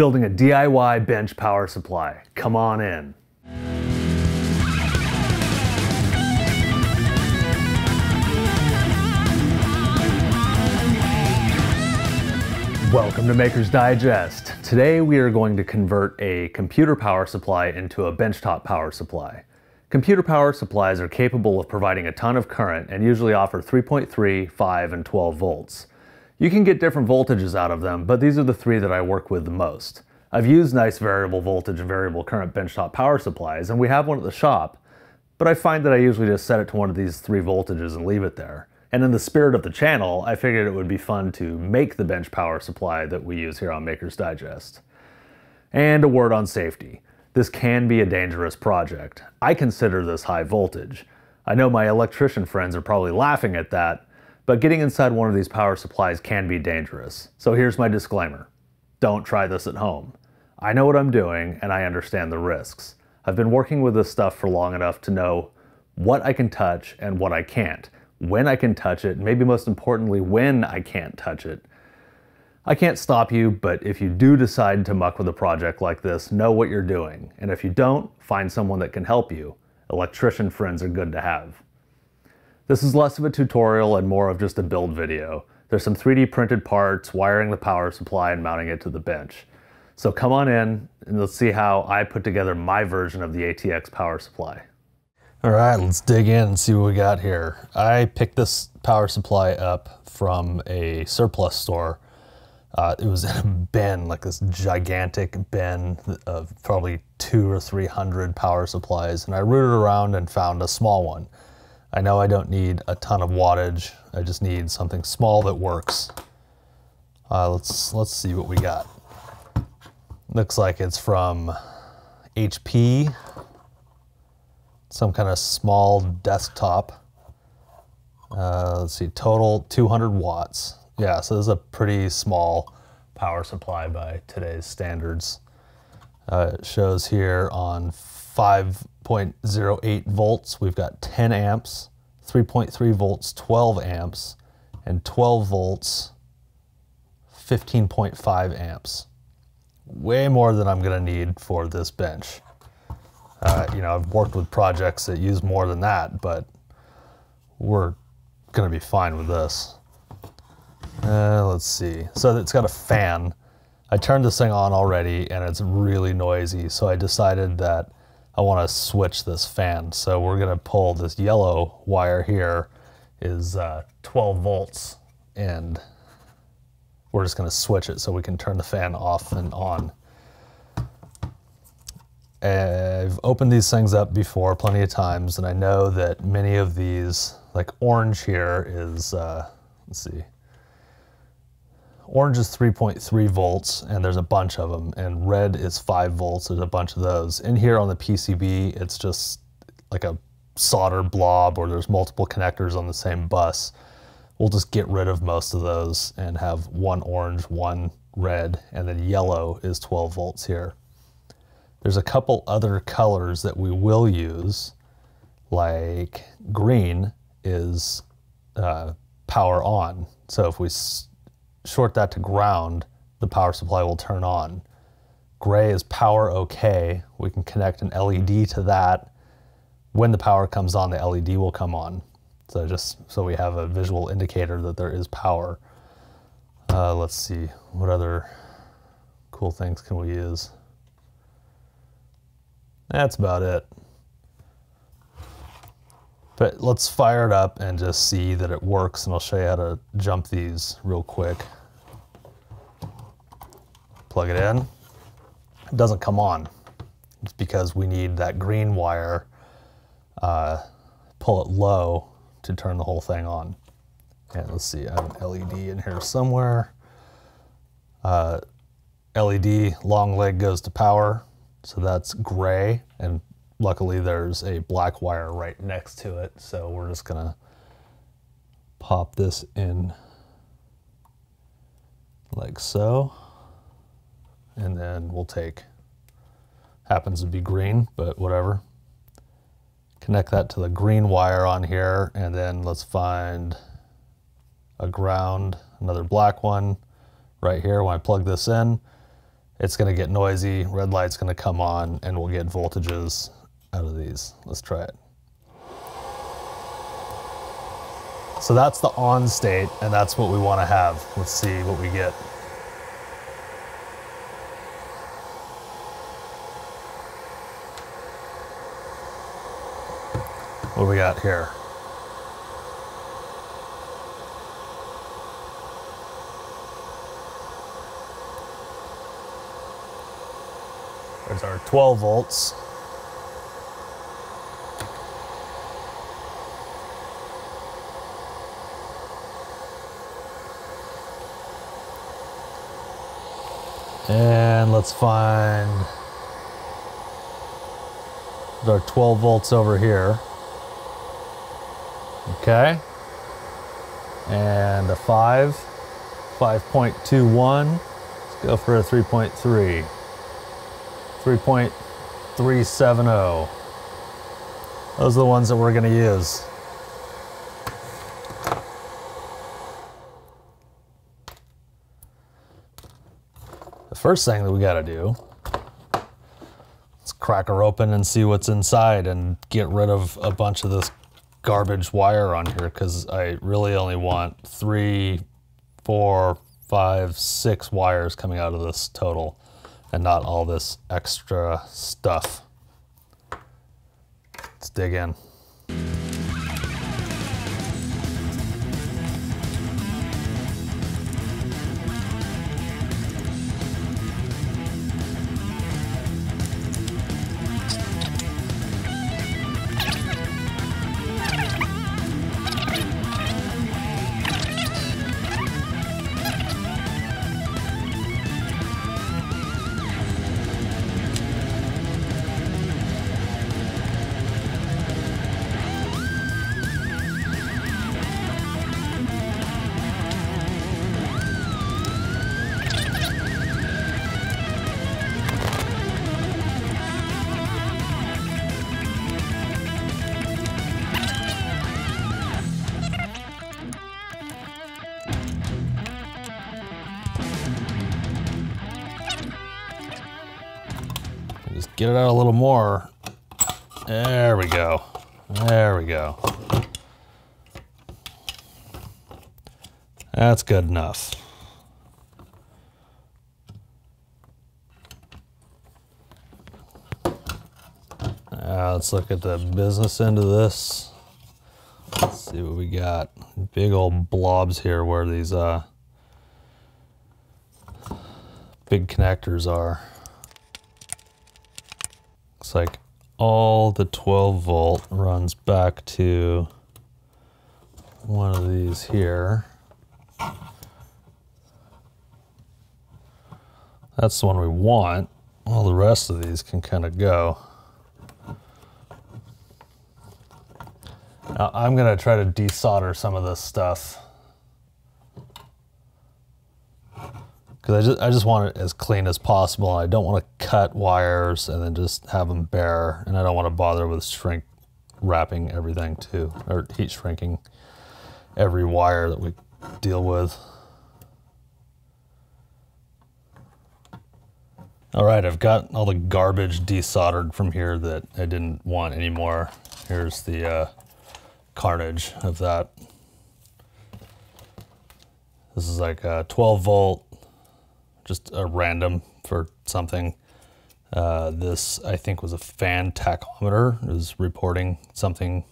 building a DIY bench power supply. Come on in. Welcome to Maker's Digest. Today we are going to convert a computer power supply into a benchtop power supply. Computer power supplies are capable of providing a ton of current and usually offer 3.3, 5, and 12 volts. You can get different voltages out of them, but these are the three that I work with the most. I've used nice variable voltage and variable current benchtop power supplies, and we have one at the shop, but I find that I usually just set it to one of these three voltages and leave it there. And in the spirit of the channel, I figured it would be fun to make the bench power supply that we use here on Maker's Digest. And a word on safety. This can be a dangerous project. I consider this high voltage. I know my electrician friends are probably laughing at that, but getting inside one of these power supplies can be dangerous. So here's my disclaimer. Don't try this at home. I know what I'm doing and I understand the risks. I've been working with this stuff for long enough to know what I can touch and what I can't when I can touch it, and maybe most importantly, when I can't touch it. I can't stop you, but if you do decide to muck with a project like this, know what you're doing. And if you don't, find someone that can help you. Electrician friends are good to have. This is less of a tutorial and more of just a build video. There's some 3D printed parts, wiring the power supply and mounting it to the bench. So come on in and let's see how I put together my version of the ATX power supply. All right, let's dig in and see what we got here. I picked this power supply up from a surplus store. Uh, it was in a bin, like this gigantic bin of probably two or 300 power supplies. And I rooted around and found a small one. I know I don't need a ton of wattage. I just need something small that works. Uh, let's, let's see what we got. Looks like it's from HP some kind of small desktop. Uh, let's see, total 200 watts. Yeah, so this is a pretty small power supply by today's standards. Uh, it shows here on 5.08 volts, we've got 10 amps, 3.3 volts, 12 amps, and 12 volts, 15.5 amps. Way more than I'm gonna need for this bench. Uh, you know, I've worked with projects that use more than that, but we're going to be fine with this. Uh, let's see. So it's got a fan. I turned this thing on already and it's really noisy. So I decided that I want to switch this fan. So we're going to pull this yellow wire here is uh, 12 volts and we're just going to switch it so we can turn the fan off and on. I've opened these things up before plenty of times, and I know that many of these, like orange here is, uh, let's see, orange is 3.3 volts, and there's a bunch of them, and red is 5 volts, there's a bunch of those. In here on the PCB, it's just like a solder blob, or there's multiple connectors on the same bus. We'll just get rid of most of those and have one orange, one red, and then yellow is 12 volts here. There's a couple other colors that we will use, like green is uh, power on. So if we short that to ground, the power supply will turn on. Gray is power okay. We can connect an LED to that. When the power comes on, the LED will come on. So just so we have a visual indicator that there is power. Uh, let's see, what other cool things can we use? That's about it. But let's fire it up and just see that it works and I'll show you how to jump these real quick. Plug it in. It doesn't come on. It's because we need that green wire, uh, pull it low to turn the whole thing on. And let's see, I have an LED in here somewhere. Uh, LED long leg goes to power. So that's gray, and luckily there's a black wire right next to it. So we're just gonna pop this in like so. And then we'll take, happens to be green, but whatever. Connect that to the green wire on here, and then let's find a ground, another black one right here when I plug this in it's going to get noisy, red light's going to come on, and we'll get voltages out of these. Let's try it. So that's the on state, and that's what we want to have. Let's see what we get. What do we got here? There's our 12 volts. And let's find our 12 volts over here. Okay. And a 5, 5.21. Let's go for a 3.3. 3.370. Those are the ones that we're going to use. The first thing that we got to do is crack her open and see what's inside and get rid of a bunch of this garbage wire on here because I really only want three, four, five, six wires coming out of this total and not all this extra stuff. Let's dig in. Get it out a little more. There we go. There we go. That's good enough. Let's look at the business end of this. Let's see what we got. Big old blobs here where these uh, big connectors are. Like all the 12 volt runs back to one of these here. That's the one we want. All the rest of these can kind of go. Now I'm gonna try to desolder some of this stuff. Because I just I just want it as clean as possible. I don't want to cut wires and then just have them bare, and I don't want to bother with shrink wrapping everything too, or heat shrinking every wire that we deal with. All right, I've got all the garbage desoldered from here that I didn't want anymore. Here's the uh, carnage of that. This is like a 12 volt just a random for something. Uh, this, I think, was a fan tachometer. It was reporting something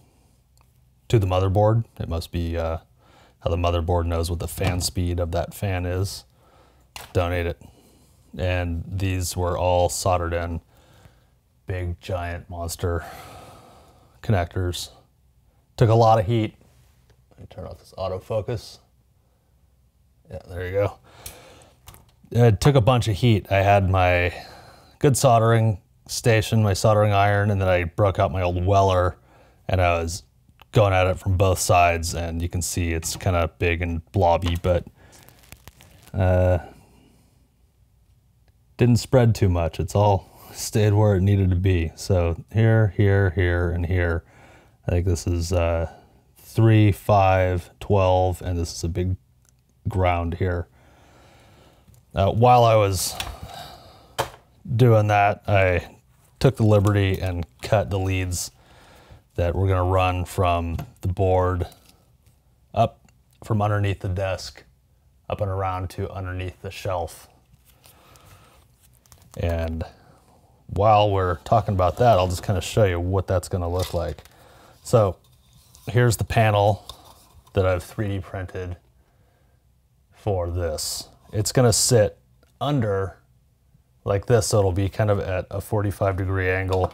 to the motherboard. It must be uh, how the motherboard knows what the fan speed of that fan is. Donate it. And these were all soldered in big, giant monster connectors. Took a lot of heat. Let me turn off this autofocus. Yeah, there you go it took a bunch of heat. I had my good soldering station, my soldering iron, and then I broke out my old Weller and I was going at it from both sides and you can see it's kind of big and blobby, but uh, didn't spread too much. It's all stayed where it needed to be. So here, here, here, and here. I think this is uh, 3, 5, 12, and this is a big ground here. Uh, while I was doing that, I took the liberty and cut the leads that we're gonna run from the board up from underneath the desk, up and around to underneath the shelf. And while we're talking about that, I'll just kind of show you what that's gonna look like. So here's the panel that I've 3D printed for this. It's gonna sit under like this, so it'll be kind of at a 45 degree angle.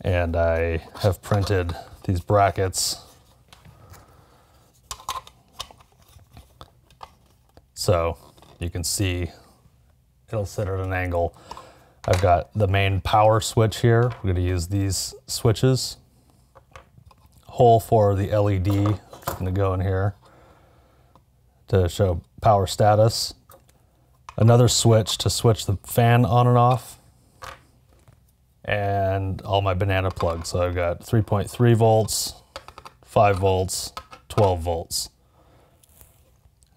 And I have printed these brackets. So you can see it'll sit at an angle. I've got the main power switch here. We're gonna use these switches. Hole for the LED, I'm gonna go in here to show power status another switch to switch the fan on and off, and all my banana plugs. So I've got 3.3 volts, 5 volts, 12 volts.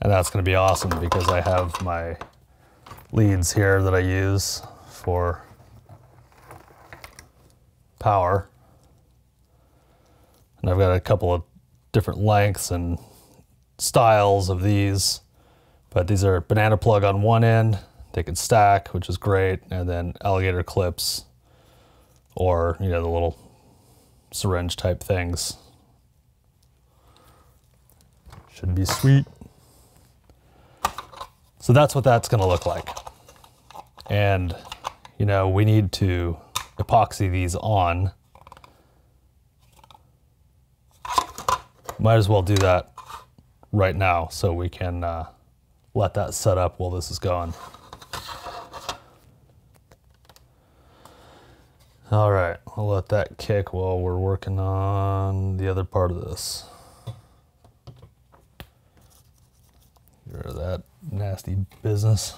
And that's going to be awesome because I have my leads here that I use for power. And I've got a couple of different lengths and styles of these. But these are banana plug on one end. They can stack, which is great. And then alligator clips or, you know, the little syringe type things. Should be sweet. So that's what that's going to look like. And, you know, we need to epoxy these on. Might as well do that right now so we can uh, let that set up while this is going. All right, I'll let that kick while we're working on the other part of this. Get rid of that nasty business.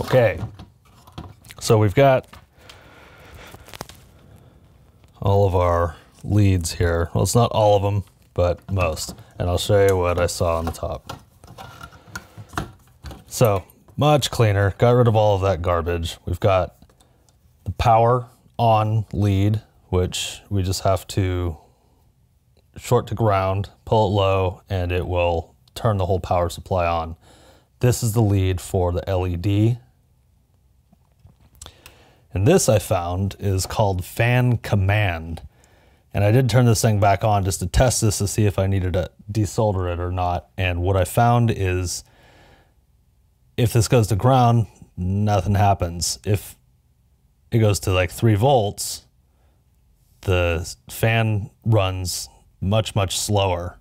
Okay, so we've got all of our leads here. Well, it's not all of them but most. And I'll show you what I saw on the top. So much cleaner, got rid of all of that garbage. We've got the power on lead, which we just have to short to ground, pull it low, and it will turn the whole power supply on. This is the lead for the LED. And this I found is called fan command. And I did turn this thing back on just to test this to see if I needed to desolder it or not. And what I found is if this goes to ground, nothing happens. If it goes to like three volts, the fan runs much, much slower.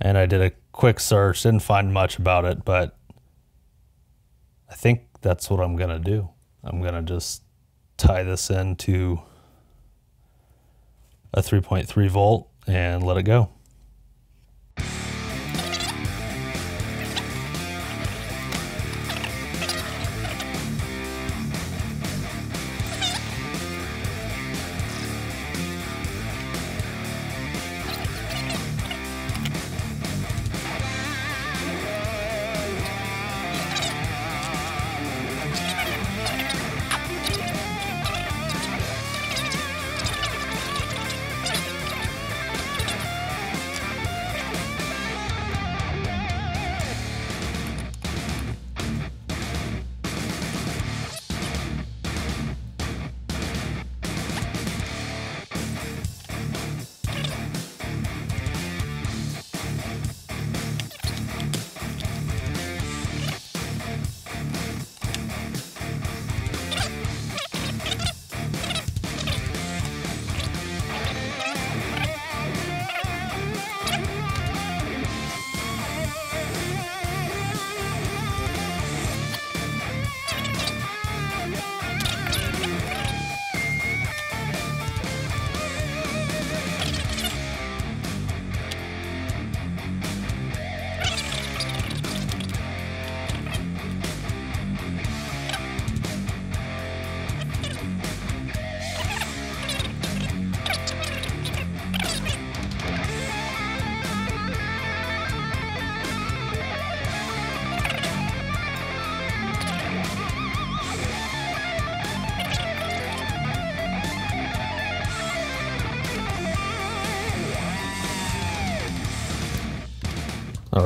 And I did a quick search, didn't find much about it, but I think that's what I'm going to do. I'm going to just tie this into a 3.3 volt and let it go.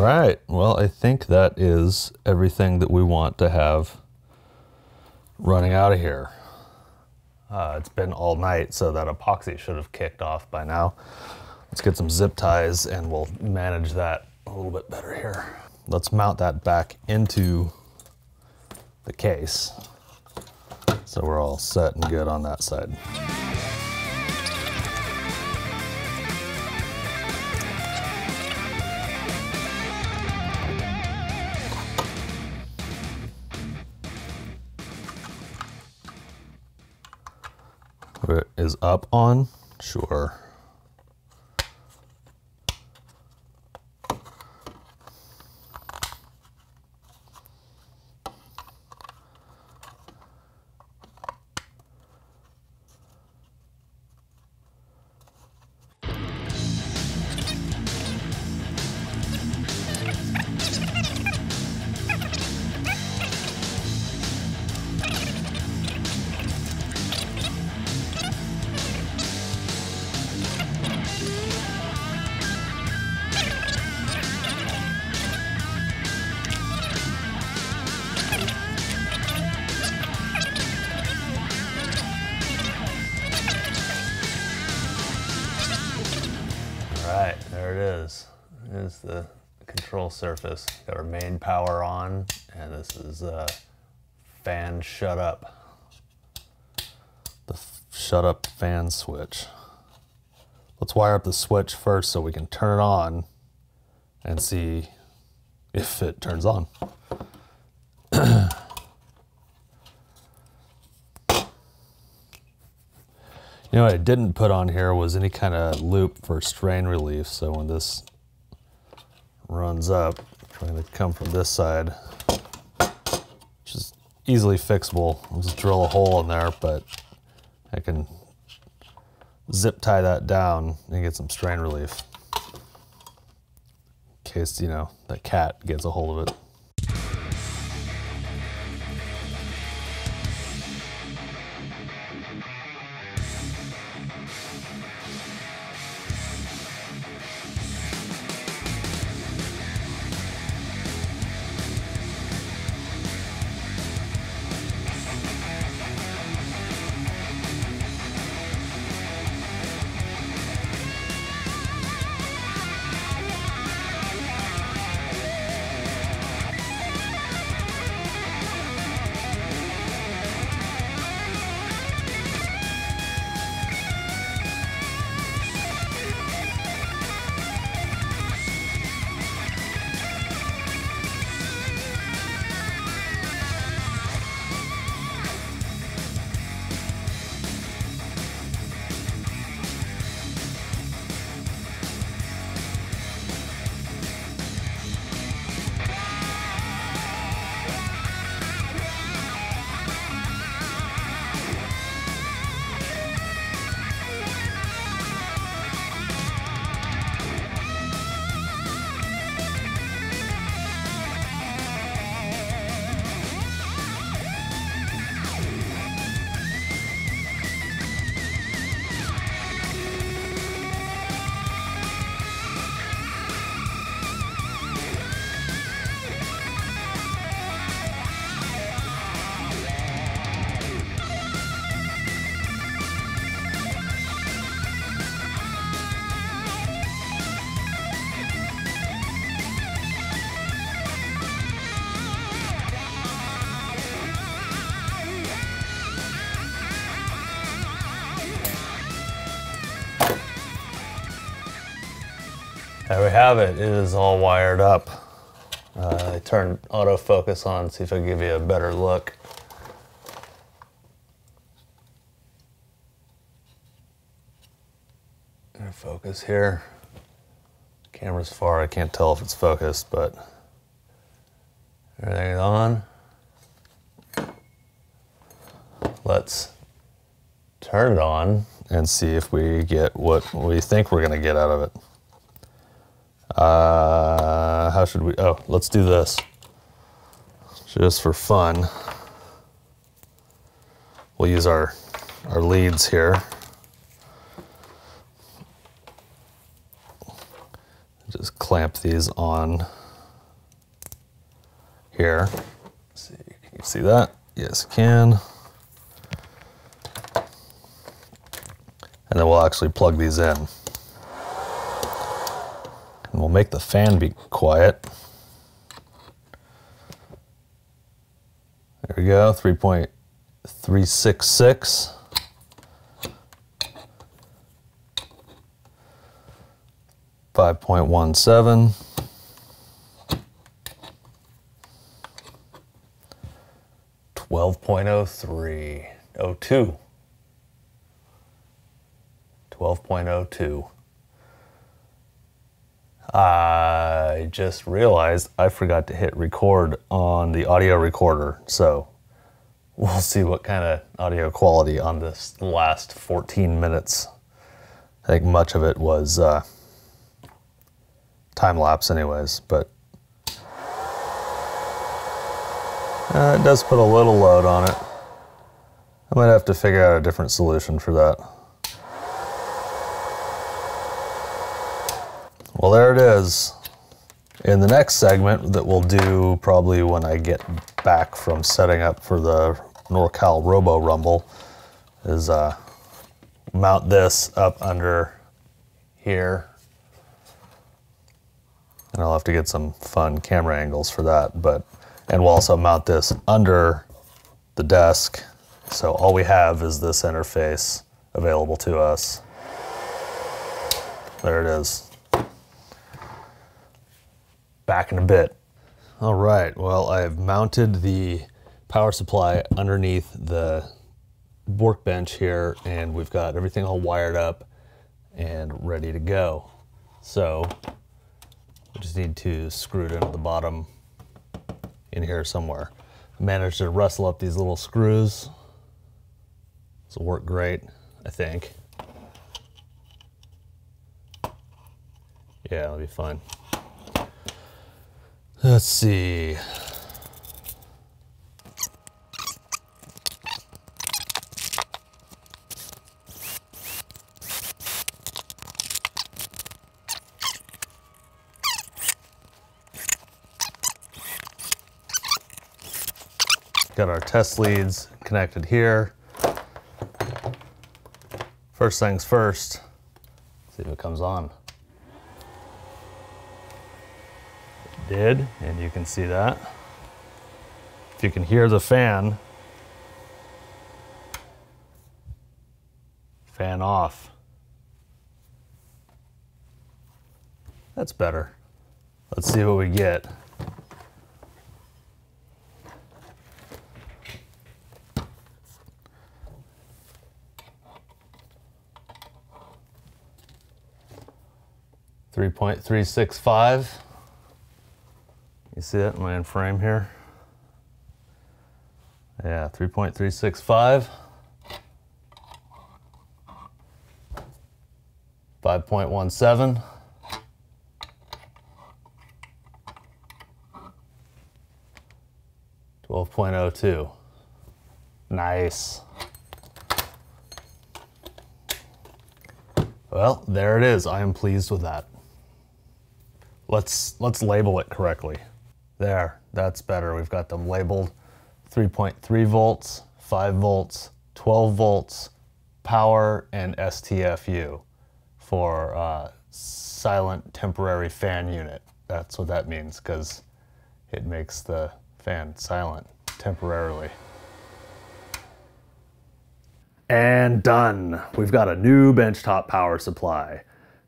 Right, well, I think that is everything that we want to have running out of here. Uh, it's been all night, so that epoxy should have kicked off by now. Let's get some zip ties and we'll manage that a little bit better here. Let's mount that back into the case. So we're all set and good on that side. Up on? Sure. The control surface. Got our main power on, and this is uh, fan shut up. The shut up fan switch. Let's wire up the switch first so we can turn it on and see if it turns on. You know what I didn't put on here was any kind of loop for strain relief. So when this runs up, trying to come from this side, which is easily fixable. I'll just drill a hole in there, but I can zip tie that down and get some strain relief in case, you know, that cat gets a hold of it. There we have it. It is all wired up. Uh, I turned autofocus on, see if I can give you a better look. Focus here. Camera's far, I can't tell if it's focused, but everything is on. Let's turn it on and see if we get what we think we're gonna get out of it. Uh, how should we, oh, let's do this. Just for fun. We'll use our, our leads here. Just clamp these on here. Let's see, can you see that? Yes, can. And then we'll actually plug these in. Make the fan be quiet. There we go, 3.366. Five point one seven. Twelve point oh three. Oh two. 12.02. I just realized I forgot to hit record on the audio recorder, so we'll see what kind of audio quality on this last 14 minutes. I think much of it was uh, time lapse, anyways, but uh, it does put a little load on it. I might have to figure out a different solution for that. Well, there it is. In the next segment that we'll do probably when I get back from setting up for the NorCal Robo Rumble is uh, mount this up under here. And I'll have to get some fun camera angles for that, but, and we'll also mount this under the desk. So all we have is this interface available to us. There it is back in a bit. All right, well, I've mounted the power supply underneath the workbench here and we've got everything all wired up and ready to go. So we just need to screw it into the bottom in here somewhere. I managed to rustle up these little screws. This will work great, I think. Yeah, it'll be fine. Let's see. Got our test leads connected here. First things first, see if it comes on. Did, and you can see that. If you can hear the fan, fan off. That's better. Let's see what we get. Three point three six five. You see that in my frame here? Yeah, 3.365. 5.17. Twelve point oh two. Nice. Well, there it is. I am pleased with that. Let's let's label it correctly. There, that's better. We've got them labeled 3.3 volts, 5 volts, 12 volts, power, and STFU for uh, silent temporary fan unit. That's what that means because it makes the fan silent temporarily. And done. We've got a new benchtop power supply.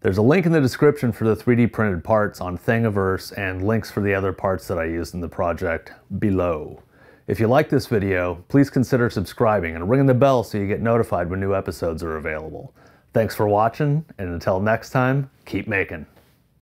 There's a link in the description for the 3D printed parts on Thingiverse and links for the other parts that I used in the project below. If you like this video, please consider subscribing and ringing the bell so you get notified when new episodes are available. Thanks for watching, and until next time, keep making.